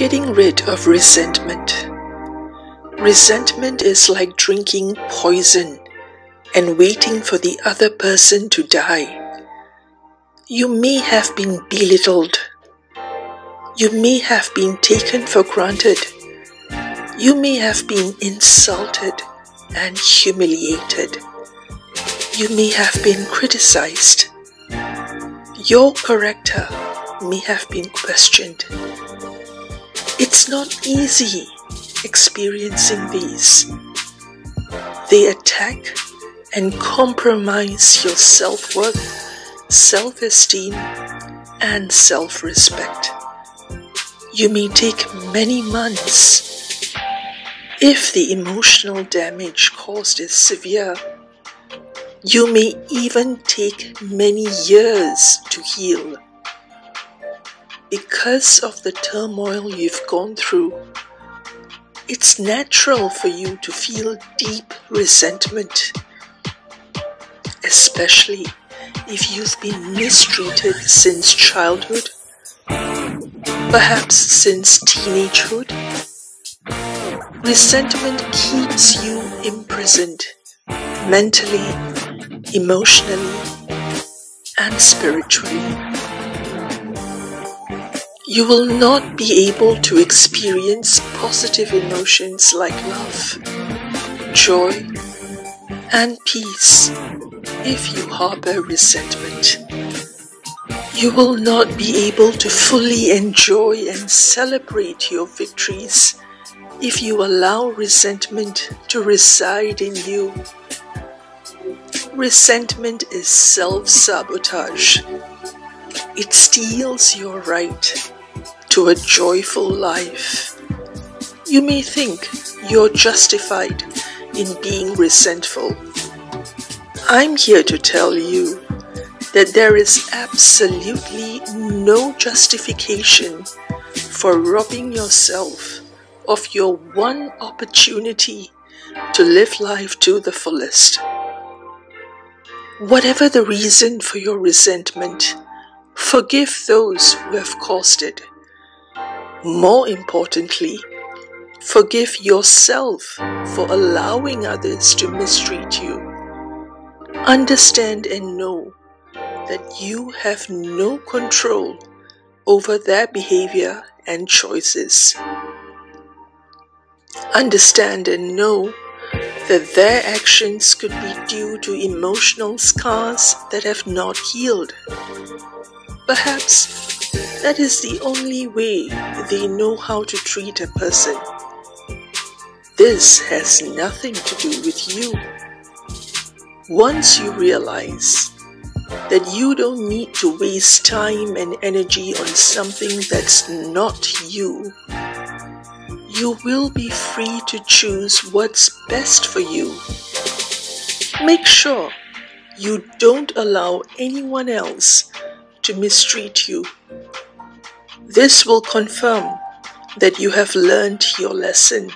Getting rid of resentment. Resentment is like drinking poison and waiting for the other person to die. You may have been belittled. You may have been taken for granted. You may have been insulted and humiliated. You may have been criticized. Your character may have been questioned. It's not easy experiencing these. They attack and compromise your self worth, self esteem, and self respect. You may take many months. If the emotional damage caused is severe, you may even take many years to heal. Because of the turmoil you've gone through, it's natural for you to feel deep resentment, especially if you've been mistreated since childhood, perhaps since teenagehood. Resentment keeps you imprisoned mentally, emotionally, and spiritually. You will not be able to experience positive emotions like love, joy, and peace if you harbor resentment. You will not be able to fully enjoy and celebrate your victories if you allow resentment to reside in you. Resentment is self sabotage. It steals your right to a joyful life. You may think you're justified in being resentful. I'm here to tell you that there is absolutely no justification for robbing yourself of your one opportunity to live life to the fullest. Whatever the reason for your resentment, forgive those who have caused it. More importantly, forgive yourself for allowing others to mistreat you. Understand and know that you have no control over their behavior and choices. Understand and know that their actions could be due to emotional scars that have not healed. Perhaps that is the only way they know how to treat a person. This has nothing to do with you. Once you realize that you don't need to waste time and energy on something that's not you, you will be free to choose what's best for you. Make sure you don't allow anyone else to mistreat you this will confirm that you have learned your lesson.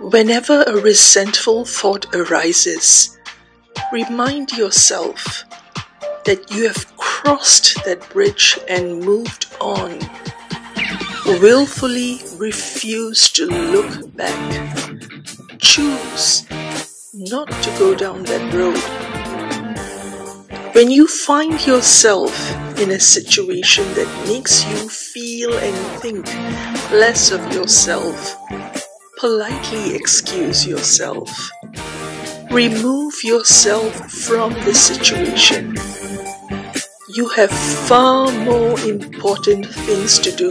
Whenever a resentful thought arises, remind yourself that you have crossed that bridge and moved on. Willfully refuse to look back. Choose not to go down that road. When you find yourself in a situation that makes you feel and think less of yourself, politely excuse yourself. Remove yourself from the situation. You have far more important things to do.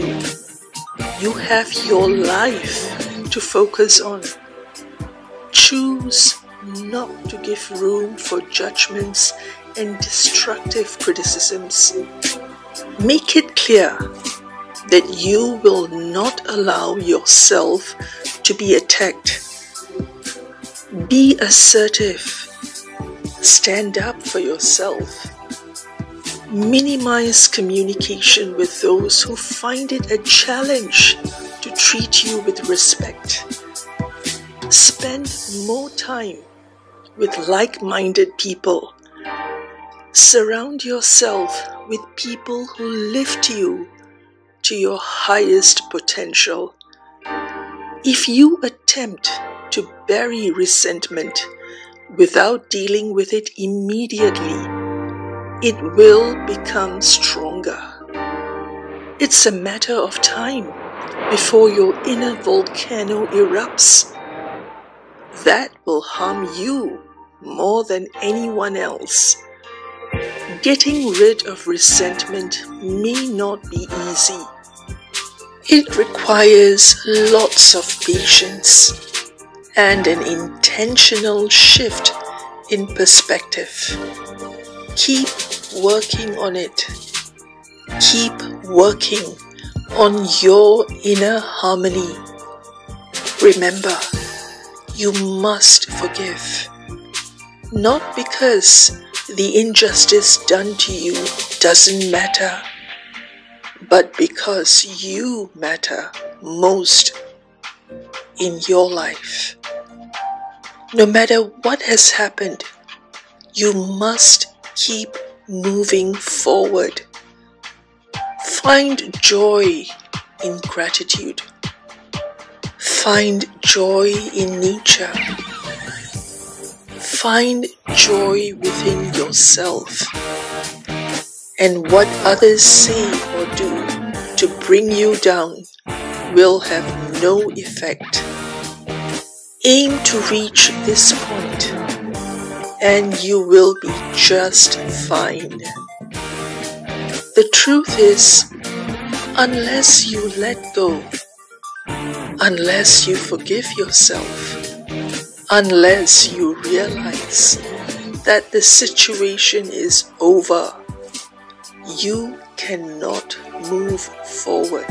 You have your life to focus on. Choose not to give room for judgments and destructive criticisms. Make it clear that you will not allow yourself to be attacked. Be assertive. Stand up for yourself. Minimize communication with those who find it a challenge to treat you with respect. Spend more time with like minded people Surround yourself with people who lift you to your highest potential. If you attempt to bury resentment without dealing with it immediately, it will become stronger. It's a matter of time before your inner volcano erupts. That will harm you more than anyone else. Getting rid of resentment may not be easy. It requires lots of patience and an intentional shift in perspective. Keep working on it. Keep working on your inner harmony. Remember, you must forgive. Not because the injustice done to you doesn't matter, but because you matter most in your life. No matter what has happened, you must keep moving forward. Find joy in gratitude. Find joy in nature. Find joy within yourself. And what others say or do to bring you down will have no effect. Aim to reach this point and you will be just fine. The truth is, unless you let go, unless you forgive yourself, unless you realize that the situation is over, you cannot move forward.